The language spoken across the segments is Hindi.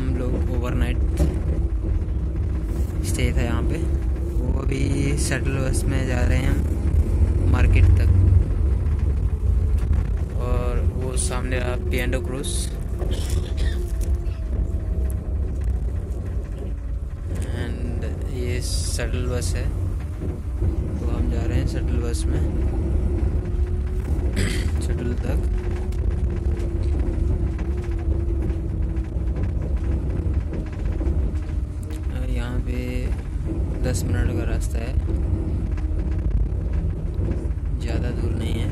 हम लोग ओवरनाइट स्टे था यहाँ पे। वो अभी शटल बस में जा रहे हैं हम मार्केट तक। और वो सामने रहा पियाडो क्रूज एंड ये शटल बस है। तो हम जा रहे हैं शटल बस में। शटल तक। दस मिनट का रास्ता है। ज़्यादा दूर नहीं है।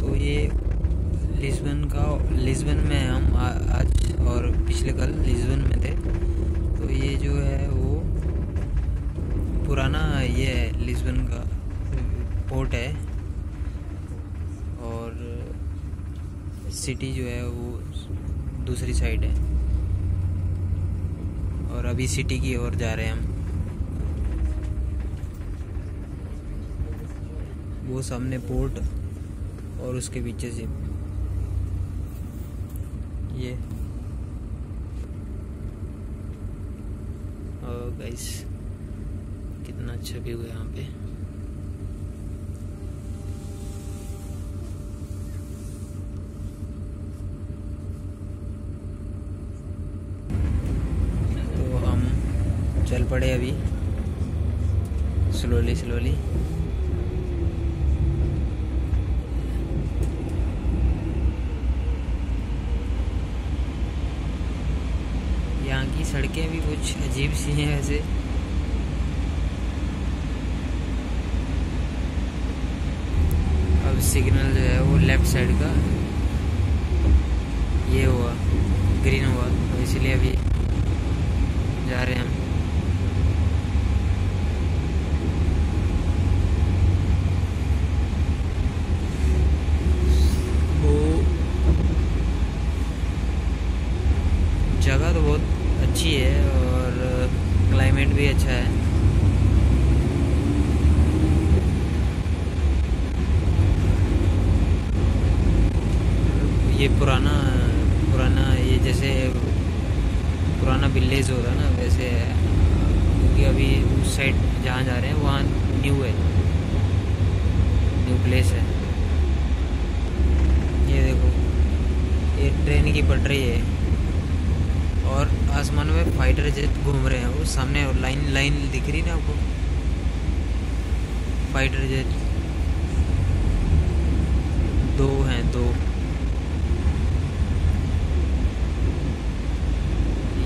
तो ये लिस्बन का लिस्बन में हम आ, आज और पिछले कल लिस्बन में थे। तो ये जो है वो पुराना ये है लिस्बन का पोर्ट है और सिटी जो है वो दूसरी साइड है। और अभी सिटी की ओर जा रहे हैं हम। वो सामने पोर्ट और उसके पीछे से। ये। और गाइस, कितना अच्छा व्यू है यहाँ पे तो हम चल पड़े अभी स्लोली स्लोली यहाँ की सड़कें भी कुछ अजीब सी हैं वैसे। अब सिग्नल जो है वो लेफ़्ट साइड का ये हुआ ग्रीन हुआ तो इसलिए अभी जा रहे हैं हम वो जगह तो बहुत अच्छी है और क्लाइमेट भी अच्छा है ये पुराना पुराना ये जैसे विलेज होता ना, वैसे है। क्योंकि अभी उस साइड जहाँ जा रहे हैं, वहाँ न्यू है। न्यू प्लेस है। ये देखो ये ट्रेन की पटरी है। और आसमान में फाइटर जेट घूम रहे हैं वो, सामने लाइन लाइन दिख रही ना आपको? फाइटर जेट दो हैं, दो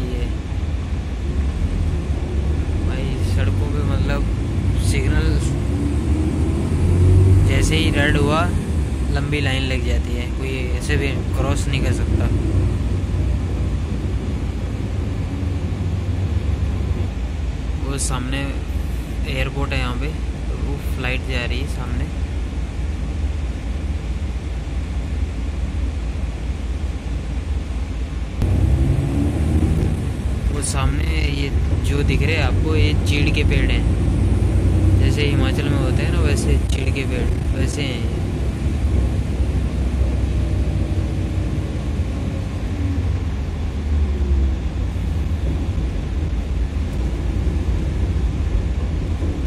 ये भाई सड़कों पे मतलब सिग्नल जैसे ही रेड हुआ, लंबी लाइन लग जाती है, कोई ऐसे भी क्रॉस नहीं कर सकता। वो सामने एयरपोर्ट है यहाँ पे तो वो फ़्लाइट जा रही है सामने। वो सामने ये जो दिख रहे हैं आपको, ये चीड़ के पेड़ हैं। जैसे हिमाचल में होते हैं ना वैसे चिड़ के पेड़ वैसे हैं ये।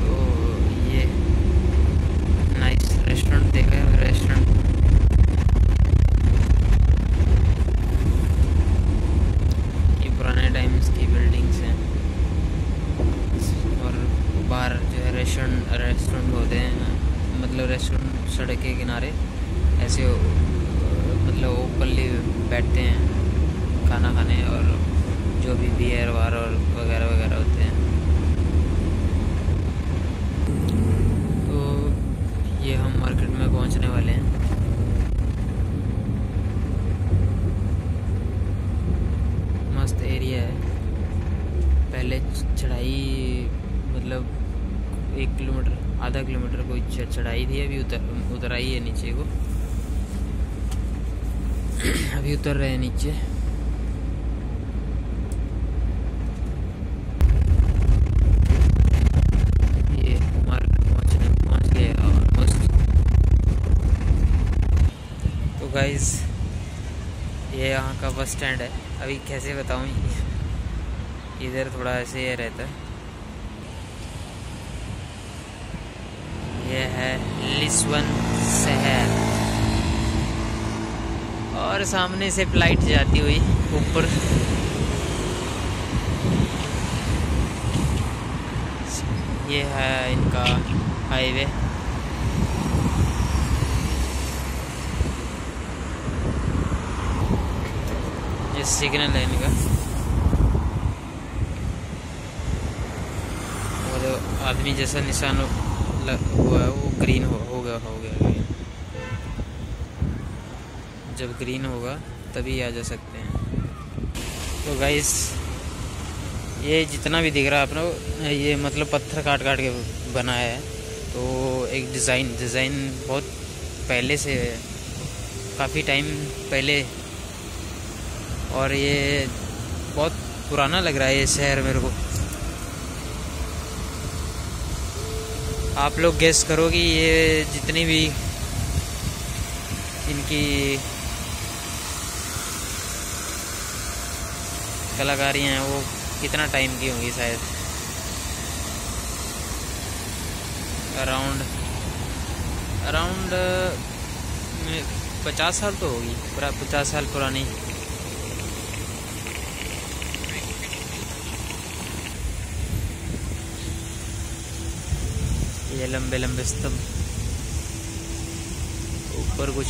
तो ये नाइस रेस्टोरेंट देखा है रेस्टोरेंट ये पुराने टाइम्स की बिल्डिंग्स हैं और बाहर जो है रेस्टोरेंट रेस्टोरेंट होते हैं मतलब रेस्टोरेंट सड़क के किनारे ऐसे मतलब ओपनली बैठते हैं, खाना खाने और जो भी बियर वार और वगैरह वगैरह होते हैं। तो ये हम मार्केट में पहुँचने वाले हैं। मस्त एरिया है। पहले चढ़ाई मतलब एक किलोमीटर आधा किलोमीटर को चढ़ाई थी, अभी उतर उतर आई है नीचे को। अभी उतर रहे हैं नीचे। गाइस तो ये यहाँ का बस स्टैंड है। अभी कैसे बताऊँ, इधर थोड़ा ऐसे रहता है। ये है लिस्वन शहर। और सामने से फ़्लाइट जाती हुई ऊपर। ये है इनका हाईवे। ये सिग्नल है इनका। और आदमी जैसा निशान हुआ है वो ग्रीन हो, हो गया हो गया ग्रीन जब ग्रीन होगा तभी आ जा सकते हैं. तो गाइस ये जितना भी दिख रहा है अपना ये मतलब पत्थर काट काट के बनाया है. तो एक डिज़ाइन डिज़ाइन बहुत पहले से काफ़ी टाइम पहले. और ये बहुत पुराना लग रहा है ये शहर मेरे को. आप लोग गेस करो कि ये जितनी भी इनकी कलाकारियाँ हैं, वो कितना टाइम की होंगी शायद? अराउंड अराउंड पचास साल तो होगी, पूरा पचास साल पुरानी। ये लंबे लंबे स्तंभ। ऊपर कुछ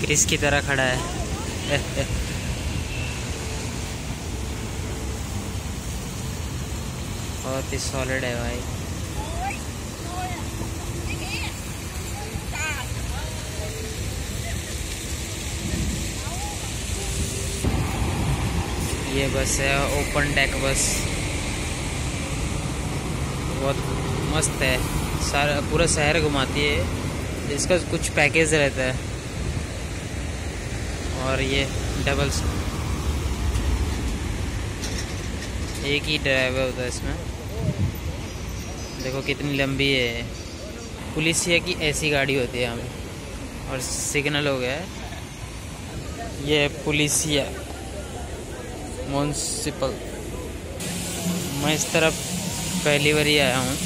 क्रिस की तरह खड़ा है। बहुत ही सॉलिड है भाई। ये बस है ओपन डेक बस। बहुत मस्त है। सारा, पूरा शहर घुमाती है। इसका कुछ पैकेज रहता है। और ये डबल एक ही ड्राइवर होता है इसमें। देखो कितनी लंबी है। पुलिसिया की ऐसी गाड़ी होती है यहाँ और सिग्नल हो गया है। ये पुलिसिया म्यूनसिपल मैं इस तरफ़ पहली बार ही आया हूँ।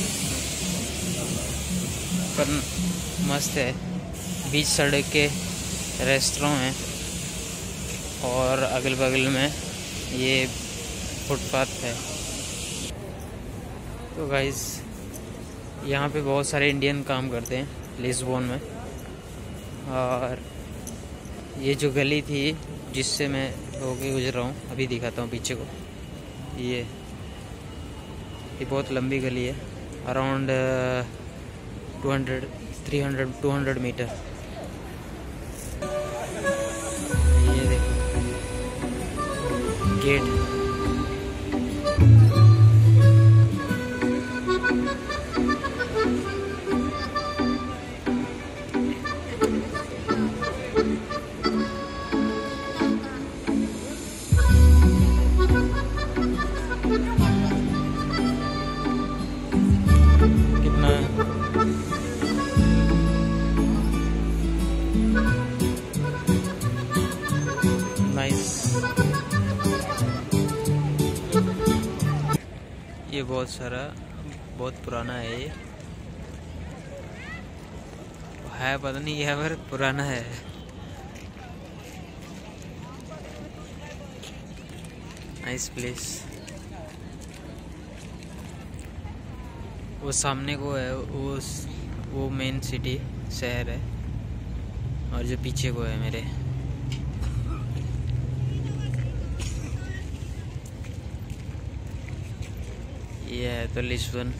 पर मस्त है। बीच सड़क के रेस्टोरेंट हैं और अगल बगल में ये फुटपाथ है। तो गाइज़ यहाँ पे बहुत सारे इंडियन काम करते हैं लिस्बोन में। और ये जो गली थी जिससे मैं होके गुजर रहा हूँ, अभी दिखाता हूँ पीछे को। ये ये बहुत लंबी गली है। Around two hundred three hundred two hundred meter ये देखो। गेट ये बहुत सारा, बहुत पुराना है ये। है पता नहीं, यह पर पुराना है। नाइस प्लेस वो सामने को है, वो वो मेन सिटी शहर है। और जो पीछे को है मेरे। ये है तो लिस्बन